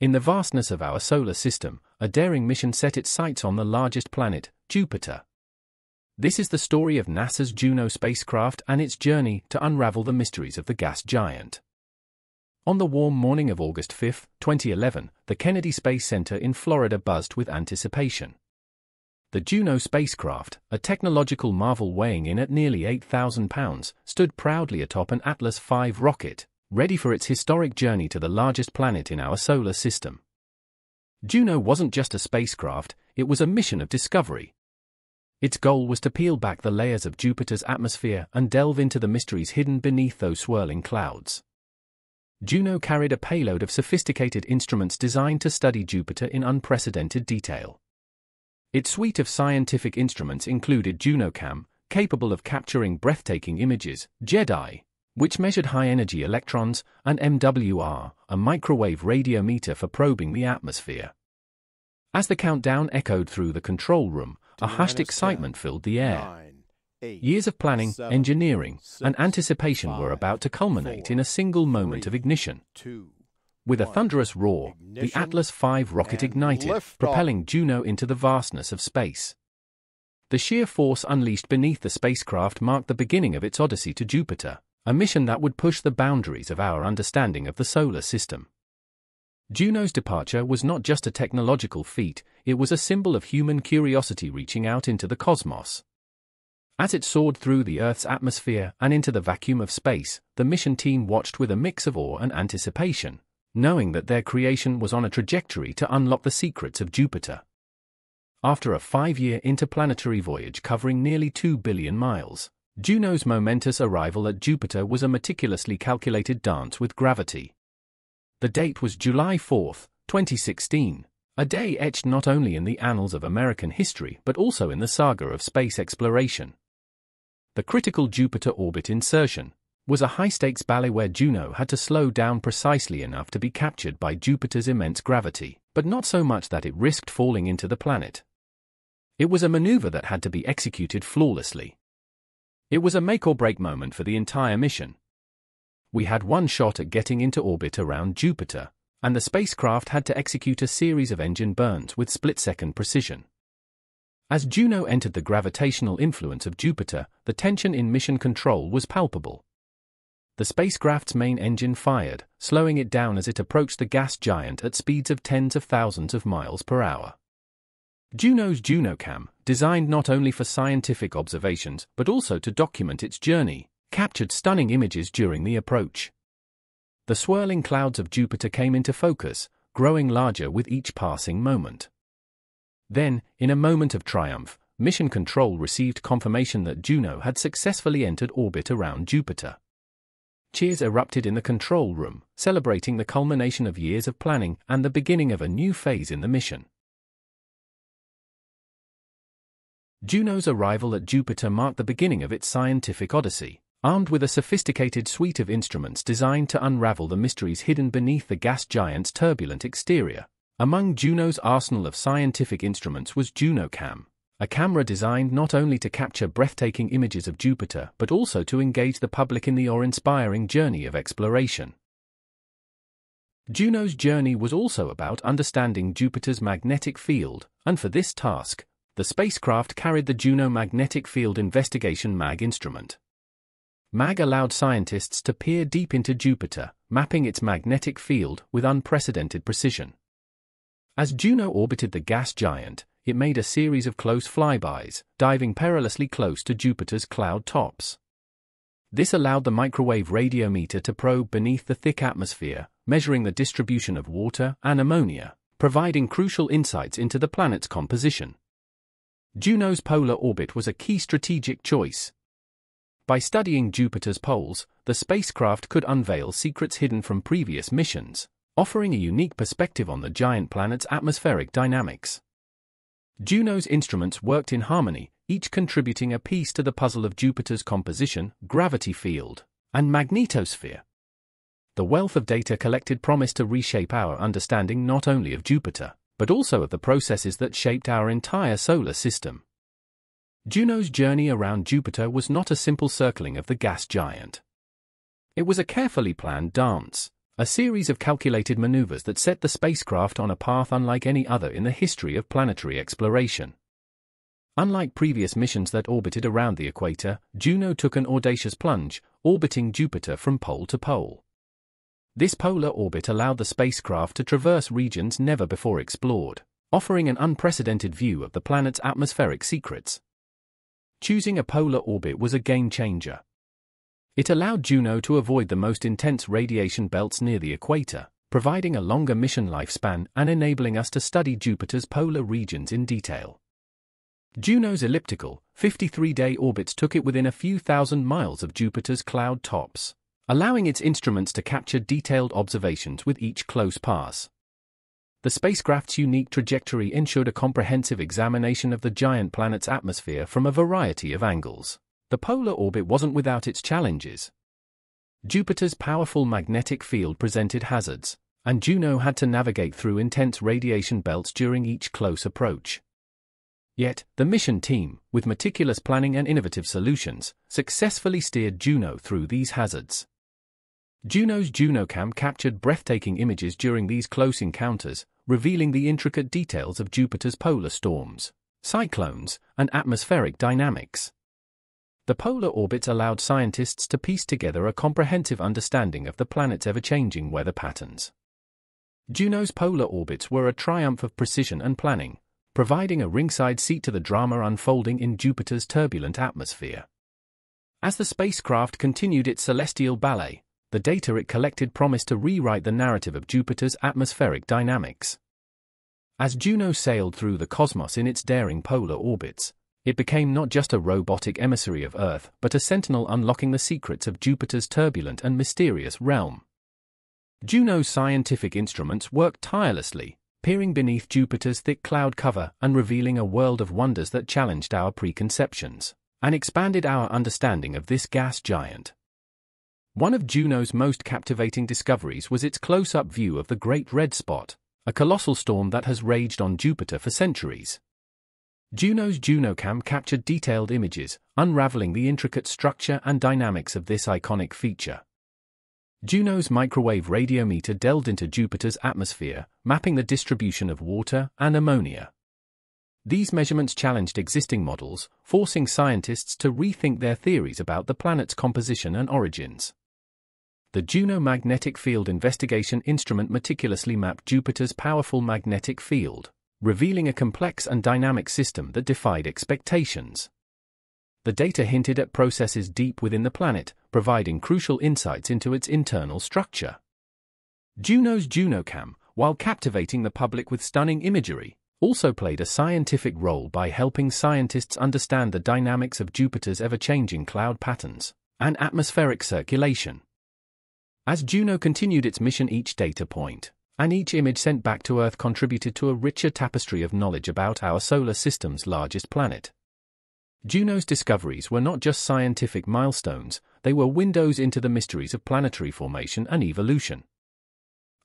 In the vastness of our solar system, a daring mission set its sights on the largest planet, Jupiter. This is the story of NASA's Juno spacecraft and its journey to unravel the mysteries of the gas giant. On the warm morning of August 5, 2011, the Kennedy Space Center in Florida buzzed with anticipation. The Juno spacecraft, a technological marvel weighing in at nearly 8,000 pounds, stood proudly atop an Atlas V rocket, ready for its historic journey to the largest planet in our solar system. Juno wasn't just a spacecraft, it was a mission of discovery. Its goal was to peel back the layers of Jupiter's atmosphere and delve into the mysteries hidden beneath those swirling clouds. Juno carried a payload of sophisticated instruments designed to study Jupiter in unprecedented detail. Its suite of scientific instruments included JunoCam, capable of capturing breathtaking images, JEDI, which measured high-energy electrons, and MWR, a microwave radiometer for probing the atmosphere. As the countdown echoed through the control room, a hushed excitement filled the air. Years of planning, engineering, and anticipation were about to culminate in a single moment of ignition. With a thunderous roar, the Atlas V rocket ignited, propelling Juno into the vastness of space. The sheer force unleashed beneath the spacecraft marked the beginning of its odyssey to Jupiter a mission that would push the boundaries of our understanding of the solar system. Juno's departure was not just a technological feat, it was a symbol of human curiosity reaching out into the cosmos. As it soared through the Earth's atmosphere and into the vacuum of space, the mission team watched with a mix of awe and anticipation, knowing that their creation was on a trajectory to unlock the secrets of Jupiter. After a five-year interplanetary voyage covering nearly 2 billion miles, Juno's momentous arrival at Jupiter was a meticulously calculated dance with gravity. The date was July 4, 2016, a day etched not only in the annals of American history but also in the saga of space exploration. The critical Jupiter orbit insertion was a high-stakes ballet where Juno had to slow down precisely enough to be captured by Jupiter's immense gravity, but not so much that it risked falling into the planet. It was a maneuver that had to be executed flawlessly. It was a make-or-break moment for the entire mission. We had one shot at getting into orbit around Jupiter, and the spacecraft had to execute a series of engine burns with split-second precision. As Juno entered the gravitational influence of Jupiter, the tension in mission control was palpable. The spacecraft's main engine fired, slowing it down as it approached the gas giant at speeds of tens of thousands of miles per hour. Juno's JunoCam, designed not only for scientific observations but also to document its journey, captured stunning images during the approach. The swirling clouds of Jupiter came into focus, growing larger with each passing moment. Then, in a moment of triumph, Mission Control received confirmation that Juno had successfully entered orbit around Jupiter. Cheers erupted in the control room, celebrating the culmination of years of planning and the beginning of a new phase in the mission. Juno's arrival at Jupiter marked the beginning of its scientific odyssey, armed with a sophisticated suite of instruments designed to unravel the mysteries hidden beneath the gas giant's turbulent exterior. Among Juno's arsenal of scientific instruments was JunoCam, a camera designed not only to capture breathtaking images of Jupiter but also to engage the public in the awe-inspiring journey of exploration. Juno's journey was also about understanding Jupiter's magnetic field, and for this task, the spacecraft carried the Juno Magnetic Field Investigation MAG instrument. MAG allowed scientists to peer deep into Jupiter, mapping its magnetic field with unprecedented precision. As Juno orbited the gas giant, it made a series of close flybys, diving perilously close to Jupiter's cloud tops. This allowed the microwave radiometer to probe beneath the thick atmosphere, measuring the distribution of water and ammonia, providing crucial insights into the planet's composition. Juno's polar orbit was a key strategic choice. By studying Jupiter's poles, the spacecraft could unveil secrets hidden from previous missions, offering a unique perspective on the giant planet's atmospheric dynamics. Juno's instruments worked in harmony, each contributing a piece to the puzzle of Jupiter's composition, gravity field, and magnetosphere. The wealth of data collected promised to reshape our understanding not only of Jupiter, but also of the processes that shaped our entire solar system. Juno's journey around Jupiter was not a simple circling of the gas giant. It was a carefully planned dance, a series of calculated maneuvers that set the spacecraft on a path unlike any other in the history of planetary exploration. Unlike previous missions that orbited around the equator, Juno took an audacious plunge, orbiting Jupiter from pole to pole. This polar orbit allowed the spacecraft to traverse regions never before explored, offering an unprecedented view of the planet's atmospheric secrets. Choosing a polar orbit was a game changer. It allowed Juno to avoid the most intense radiation belts near the equator, providing a longer mission lifespan and enabling us to study Jupiter's polar regions in detail. Juno's elliptical, 53-day orbits took it within a few thousand miles of Jupiter's cloud tops, allowing its instruments to capture detailed observations with each close pass. The spacecraft's unique trajectory ensured a comprehensive examination of the giant planet's atmosphere from a variety of angles. The polar orbit wasn't without its challenges. Jupiter's powerful magnetic field presented hazards, and Juno had to navigate through intense radiation belts during each close approach. Yet, the mission team, with meticulous planning and innovative solutions, successfully steered Juno through these hazards. Juno's JunoCam captured breathtaking images during these close encounters, revealing the intricate details of Jupiter's polar storms, cyclones, and atmospheric dynamics. The polar orbits allowed scientists to piece together a comprehensive understanding of the planet's ever-changing weather patterns. Juno's polar orbits were a triumph of precision and planning, providing a ringside seat to the drama unfolding in Jupiter's turbulent atmosphere. As the spacecraft continued its celestial ballet, the data it collected promised to rewrite the narrative of Jupiter's atmospheric dynamics. As Juno sailed through the cosmos in its daring polar orbits, it became not just a robotic emissary of Earth, but a sentinel unlocking the secrets of Jupiter's turbulent and mysterious realm. Juno's scientific instruments worked tirelessly, peering beneath Jupiter's thick cloud cover and revealing a world of wonders that challenged our preconceptions and expanded our understanding of this gas giant. One of Juno's most captivating discoveries was its close-up view of the Great Red Spot, a colossal storm that has raged on Jupiter for centuries. Juno's JunoCam captured detailed images, unraveling the intricate structure and dynamics of this iconic feature. Juno's microwave radiometer delved into Jupiter's atmosphere, mapping the distribution of water and ammonia. These measurements challenged existing models, forcing scientists to rethink their theories about the planet's composition and origins. The Juno Magnetic Field Investigation Instrument meticulously mapped Jupiter's powerful magnetic field, revealing a complex and dynamic system that defied expectations. The data hinted at processes deep within the planet, providing crucial insights into its internal structure. Juno's JunoCam, while captivating the public with stunning imagery, also played a scientific role by helping scientists understand the dynamics of Jupiter's ever-changing cloud patterns and atmospheric circulation. As Juno continued its mission each data point, and each image sent back to Earth contributed to a richer tapestry of knowledge about our solar system's largest planet. Juno's discoveries were not just scientific milestones, they were windows into the mysteries of planetary formation and evolution.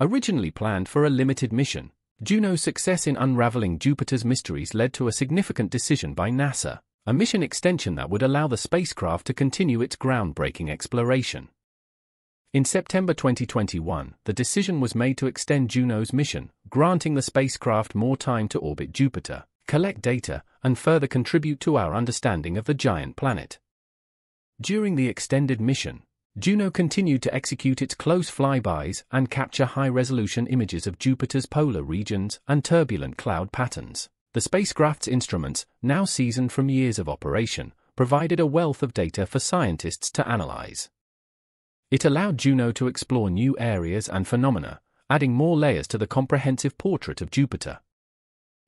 Originally planned for a limited mission, Juno's success in unraveling Jupiter's mysteries led to a significant decision by NASA, a mission extension that would allow the spacecraft to continue its groundbreaking exploration. In September 2021, the decision was made to extend Juno's mission, granting the spacecraft more time to orbit Jupiter, collect data, and further contribute to our understanding of the giant planet. During the extended mission, Juno continued to execute its close flybys and capture high-resolution images of Jupiter's polar regions and turbulent cloud patterns. The spacecraft's instruments, now seasoned from years of operation, provided a wealth of data for scientists to analyze. It allowed Juno to explore new areas and phenomena, adding more layers to the comprehensive portrait of Jupiter.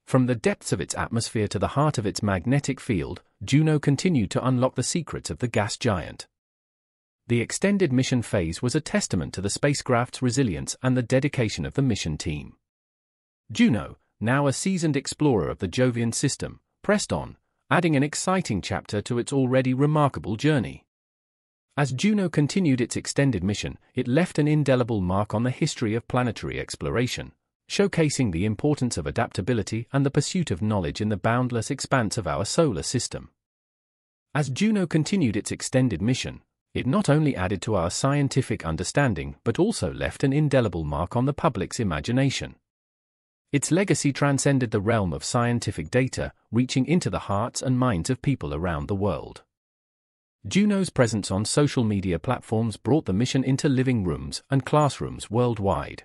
From the depths of its atmosphere to the heart of its magnetic field, Juno continued to unlock the secrets of the gas giant. The extended mission phase was a testament to the spacecraft's resilience and the dedication of the mission team. Juno, now a seasoned explorer of the Jovian system, pressed on, adding an exciting chapter to its already remarkable journey. As Juno continued its extended mission, it left an indelible mark on the history of planetary exploration, showcasing the importance of adaptability and the pursuit of knowledge in the boundless expanse of our solar system. As Juno continued its extended mission, It not only added to our scientific understanding but also left an indelible mark on the public's imagination. Its legacy transcended the realm of scientific data, reaching into the hearts and minds of people around the world. Juno's presence on social media platforms brought the mission into living rooms and classrooms worldwide.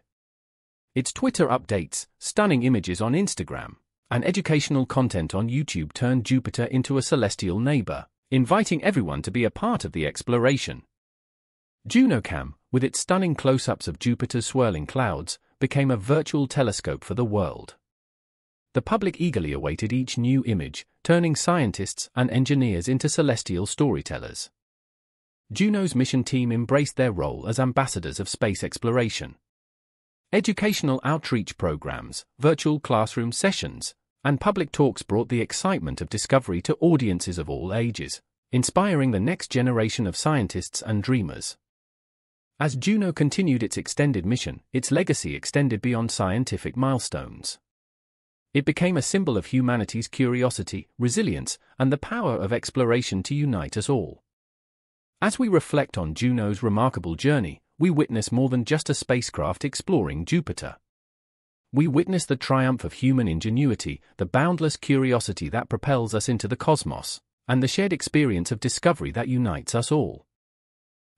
Its Twitter updates, stunning images on Instagram, and educational content on YouTube turned Jupiter into a celestial neighbor, inviting everyone to be a part of the exploration. JunoCam, with its stunning close-ups of Jupiter's swirling clouds, became a virtual telescope for the world. The public eagerly awaited each new image, turning scientists and engineers into celestial storytellers. Juno's mission team embraced their role as ambassadors of space exploration. Educational outreach programs, virtual classroom sessions, and public talks brought the excitement of discovery to audiences of all ages, inspiring the next generation of scientists and dreamers. As Juno continued its extended mission, its legacy extended beyond scientific milestones. It became a symbol of humanity's curiosity, resilience, and the power of exploration to unite us all. As we reflect on Juno's remarkable journey, we witness more than just a spacecraft exploring Jupiter we witness the triumph of human ingenuity, the boundless curiosity that propels us into the cosmos, and the shared experience of discovery that unites us all.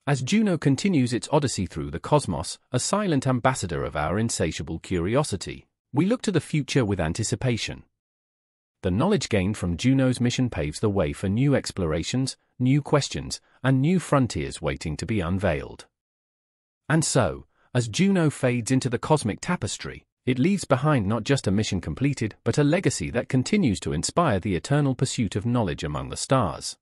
As Juno continues its odyssey through the cosmos, a silent ambassador of our insatiable curiosity, we look to the future with anticipation. The knowledge gained from Juno's mission paves the way for new explorations, new questions, and new frontiers waiting to be unveiled. And so, as Juno fades into the cosmic tapestry, it leaves behind not just a mission completed, but a legacy that continues to inspire the eternal pursuit of knowledge among the stars.